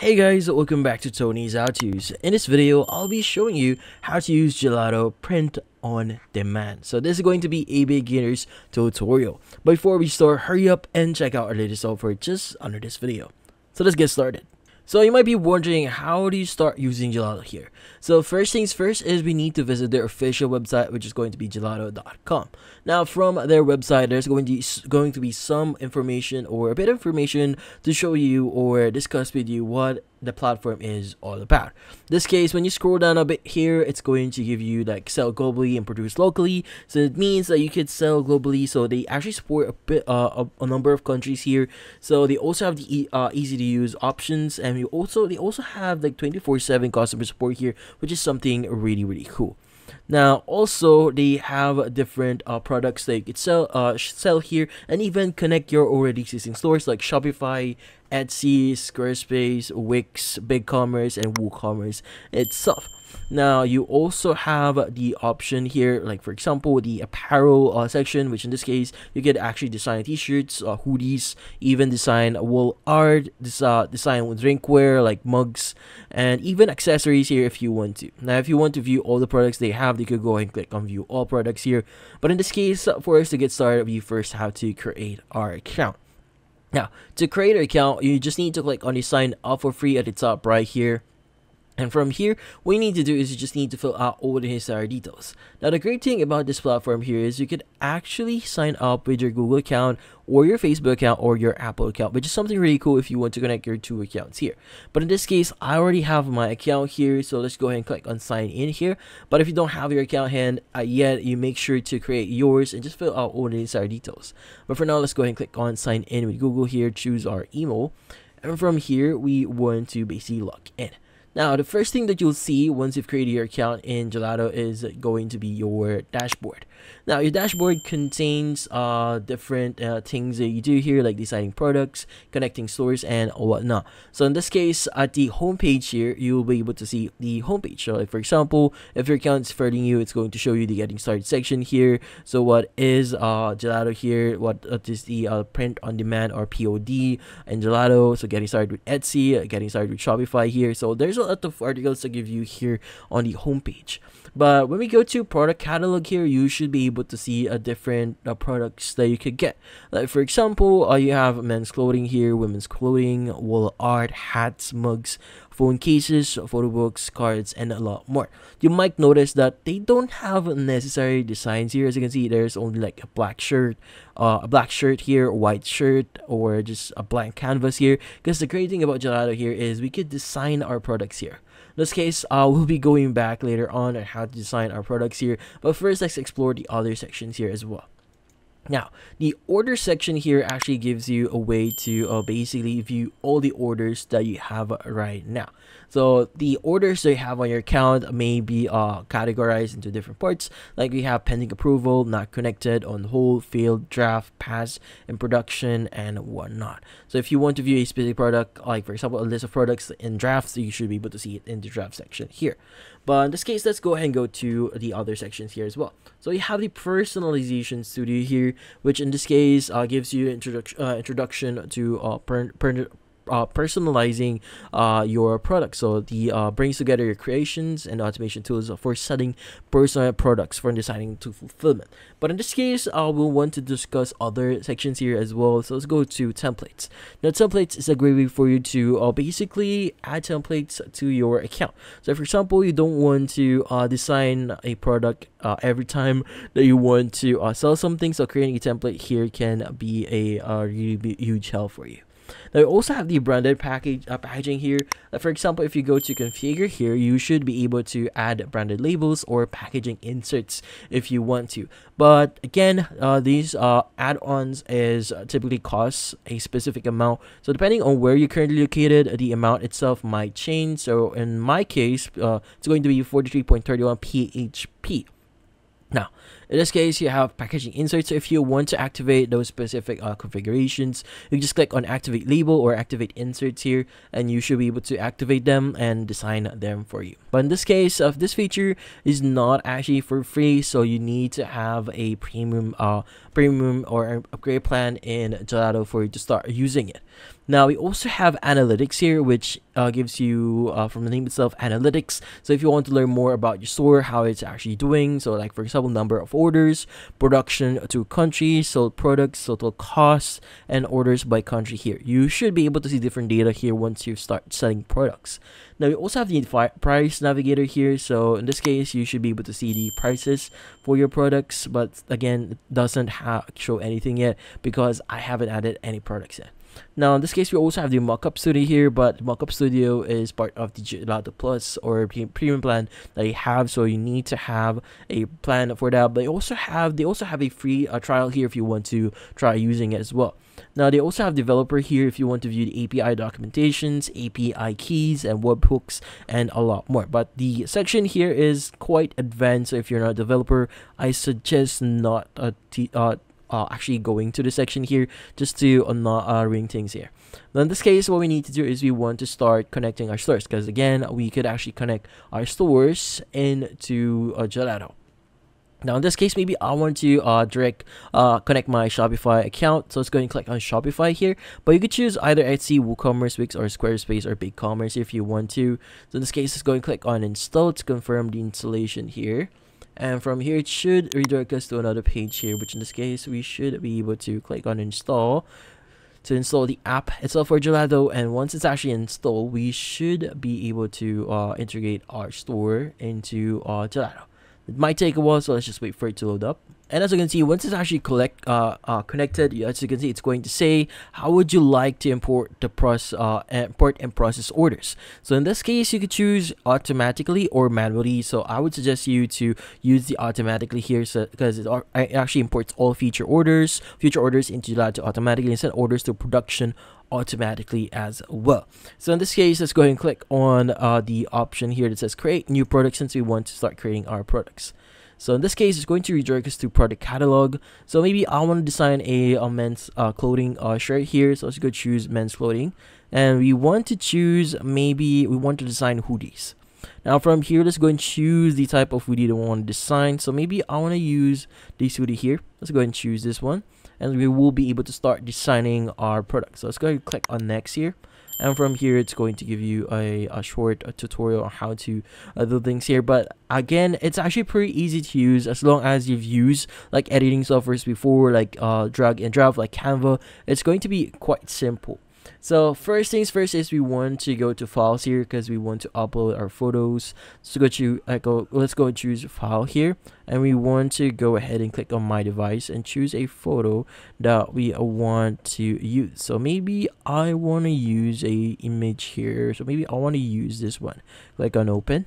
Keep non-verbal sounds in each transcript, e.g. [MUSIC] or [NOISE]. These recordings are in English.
Hey guys, welcome back to Tony's HowTos. In this video, I'll be showing you how to use Gelato Print on Demand. So this is going to be a beginner's tutorial. Before we start, hurry up and check out our latest offer just under this video. So let's get started. So you might be wondering how do you start using Gelato here? So first things first is we need to visit their official website which is going to be gelato.com. Now from their website there's going to be, going to be some information or a bit of information to show you or discuss with you what the platform is all about. This case, when you scroll down a bit here, it's going to give you like sell globally and produce locally. So it means that you could sell globally. So they actually support a bit uh, a, a number of countries here. So they also have the e uh, easy to use options, and we also they also have like 24/7 customer support here, which is something really really cool. Now, also they have different uh, products that you could sell, uh, sell here, and even connect your already existing stores like Shopify, Etsy, Squarespace, Wix, BigCommerce, and WooCommerce itself. Now you also have the option here, like for example, the apparel uh, section, which in this case you could actually design t-shirts, uh, hoodies, even design wall art, this, uh, design drinkware like mugs, and even accessories here if you want to. Now, if you want to view all the products they have, you could go and click on view all products here. But in this case, for us to get started, we first have to create our account. Now, to create an account, you just need to click on the sign up for free at the top right here. And from here, what you need to do is you just need to fill out all the necessary details. Now, the great thing about this platform here is you could actually sign up with your Google account or your Facebook account or your Apple account, which is something really cool if you want to connect your two accounts here. But in this case, I already have my account here, so let's go ahead and click on sign in here. But if you don't have your account hand uh, yet, you make sure to create yours and just fill out all the necessary details. But for now, let's go ahead and click on sign in with Google here, choose our email. And from here, we want to basically log in. Now, the first thing that you'll see once you've created your account in Gelato is going to be your dashboard. Now, your dashboard contains uh, different uh, things that you do here, like designing products, connecting stores, and whatnot. So in this case, at the homepage here, you'll be able to see the homepage. So like, for example, if your account is for you, it's going to show you the getting started section here. So what is uh, Gelato here? What, what is the uh, print on demand or POD and Gelato? So getting started with Etsy, getting started with Shopify here. So there's lot of articles to give you here on the homepage. But when we go to product catalog here, you should be able to see a different uh, products that you could get. Like for example, uh, you have men's clothing here, women's clothing, wall art, hats, mugs, phone cases, photo books, cards, and a lot more. You might notice that they don't have necessary designs here. As you can see, there's only like a black shirt, uh, a black shirt here, white shirt, or just a blank canvas here. Because the great thing about Gelato here is we could design our products here. In this case, uh, we'll be going back later on on how to design our products here. But first, let's explore the other sections here as well. Now, the order section here actually gives you a way to uh, basically view all the orders that you have right now. So the orders that you have on your account may be uh, categorized into different parts. Like we have pending approval, not connected, on hold, failed, draft, pass, in production, and whatnot. So if you want to view a specific product, like for example, a list of products in drafts, you should be able to see it in the draft section here. But in this case, let's go ahead and go to the other sections here as well. So you have the personalization studio here, which in this case uh, gives you introduction uh, introduction to uh, per, per uh, personalizing uh, your product. So the uh, brings together your creations and automation tools for setting personal products for designing to fulfillment. But in this case, uh, we'll want to discuss other sections here as well. So let's go to templates. Now templates is a great way for you to uh, basically add templates to your account. So for example, you don't want to uh, design a product uh, every time that you want to uh, sell something. So creating a template here can be a uh, really huge help for you. Now, you also have the branded package uh, packaging here. Uh, for example, if you go to configure here, you should be able to add branded labels or packaging inserts if you want to. But again, uh, these uh, add-ons is typically costs a specific amount. So depending on where you're currently located, the amount itself might change. So in my case, uh, it's going to be 43.31 PHP. Now, in this case, you have packaging inserts. So if you want to activate those specific uh, configurations, you just click on activate label or activate inserts here, and you should be able to activate them and design them for you. But in this case, of uh, this feature is not actually for free, so you need to have a premium, uh, premium or upgrade plan in Gelato for you to start using it. Now we also have analytics here, which uh, gives you, uh, from the name itself, analytics. So if you want to learn more about your store, how it's actually doing, so like for example, number of orders, production to country, sold products, total costs, and orders by country here. You should be able to see different data here once you start selling products. Now we also have the price navigator here. So in this case, you should be able to see the prices for your products, but again, it doesn't show anything yet because I haven't added any products yet. Now, in this case, we also have the Mockup Studio here, but Mockup Studio is part of the Gelato Plus or premium plan that you have, so you need to have a plan for that. But they also have they also have a free uh, trial here if you want to try using it as well. Now, they also have developer here if you want to view the API documentations, API keys, and webhooks, and a lot more. But the section here is quite advanced, so if you're not a developer, I suggest not uh, uh, uh, actually going to the section here just to uh, uh, ring things here. Now in this case, what we need to do is we want to start connecting our stores because again, we could actually connect our stores into uh, Gelato. Now in this case, maybe I want to uh, direct uh, connect my Shopify account. So let's go and click on Shopify here. But you could choose either Etsy, WooCommerce, Wix, or Squarespace or BigCommerce if you want to. So in this case, let's go and click on install to confirm the installation here and from here it should redirect us to another page here which in this case we should be able to click on install. To install the app itself for Gelato and once it's actually installed we should be able to uh, integrate our store into uh, Gelato. It might take a while so let's just wait for it to load up and as you can see, once it's actually collect uh, uh, connected, as you can see, it's going to say, how would you like to import the process, uh, import and process orders? So in this case, you could choose automatically or manually. So I would suggest you to use the automatically here so, because it, actually imports all future orders, future orders into Gelato automatically and send orders to production automatically as well. So in this case, let's go ahead and click on uh, the option here that says create new products since we want to start creating our products. So in this case, it's going to redirect us to product catalog. So maybe I want to design a, a men's uh, clothing uh, shirt here. So let's go choose men's clothing. And we want to choose, maybe we want to design hoodies. Now from here, let's go and choose the type of hoodie that we want to design. So maybe I want to use this hoodie here. Let's go and choose this one. And we will be able to start designing our product. So let's go and click on next here and from here it's going to give you a, a short a tutorial on how to uh, do things here. But again it's actually pretty easy to use as long as you've used like editing softwares before like uh, drag and drop like canva. It's going to be quite simple so first things first is we want to go to files here because we want to upload our photos. So go to uh, go let's go choose file here and we want to go ahead and click on my device and choose a photo that we want to use. So maybe I want to use a image here. So maybe I want to use this one. Click on open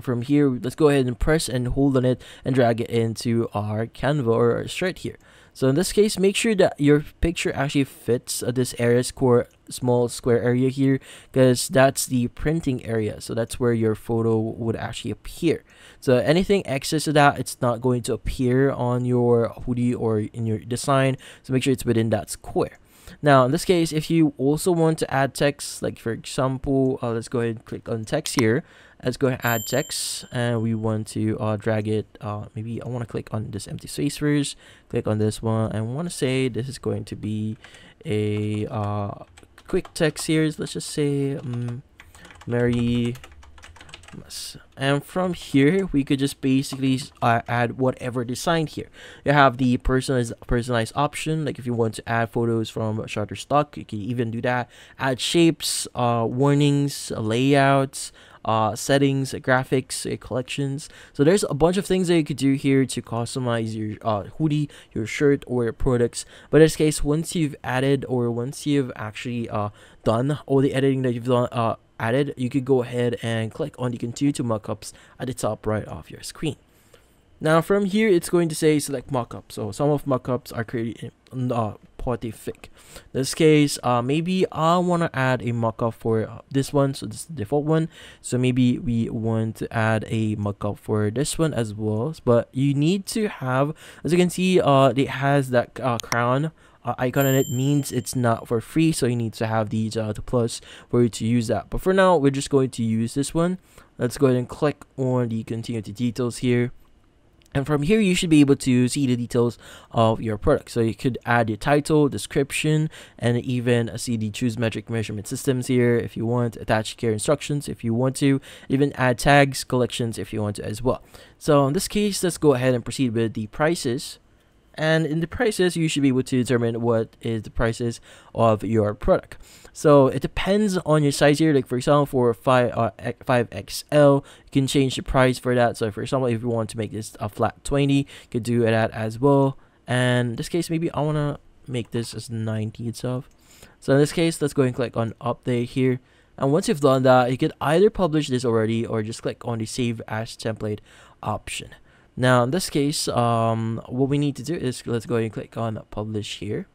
from here let's go ahead and press and hold on it and drag it into our canva or our shirt here so in this case, make sure that your picture actually fits uh, this area score small square area here because that's the printing area. So that's where your photo would actually appear. So anything excess to that, it's not going to appear on your hoodie or in your design. So make sure it's within that square. Now, in this case, if you also want to add text, like for example, uh, let's go ahead and click on text here. Let's go ahead and add text and we want to uh, drag it uh, maybe I want to click on this empty space first click on this one and want to say this is going to be a uh, quick text here. Let's just say um, Mary and from here we could just basically uh, add whatever design here you have the personalized personalized option like if you want to add photos from Shutterstock you can even do that add shapes uh warnings layouts uh, settings, graphics, uh, collections. So there's a bunch of things that you could do here to customize your uh, hoodie, your shirt, or your products. But in this case, once you've added or once you've actually uh, done all the editing that you've done, uh, added, you could go ahead and click on the continue to mockups at the top right of your screen. Now from here, it's going to say select mockup. So some of mockups are created uh, Spotify. In this case, uh, maybe I want to add a mockup for uh, this one. So this is the default one. So maybe we want to add a mockup for this one as well. But you need to have, as you can see, uh, it has that uh, crown uh, icon and it means it's not for free so you need to have the uh, the plus for you to use that. But for now we're just going to use this one. Let's go ahead and click on the continue to details here. And from here you should be able to see the details of your product. So you could add your title description and even see the choose metric measurement systems here if you want attach care instructions if you want to even add tags collections if you want to as well. So in this case let's go ahead and proceed with the prices and in the prices you should be able to determine what is the prices of your product. So it depends on your size here. Like for example for 5 uh, 5xl you can change the price for that. So for example if you want to make this a flat 20 you could do that as well. And in this case maybe i want to make this as 90 itself. So in this case let's go and click on update here. And once you've done that you could either publish this already or just click on the save as template option now in this case, um, what we need to do is let's go ahead and click on publish here.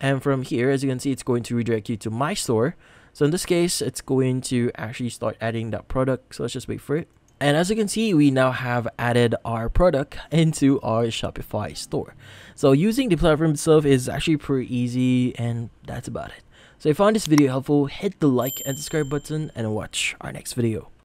And from here, as you can see, it's going to redirect you to my store. So in this case, it's going to actually start adding that product. So let's just wait for it. And as you can see, we now have added our product [LAUGHS] into our Shopify store. So using the platform itself is actually pretty easy and that's about it. So if you found this video helpful, hit the like and subscribe button and watch our next video.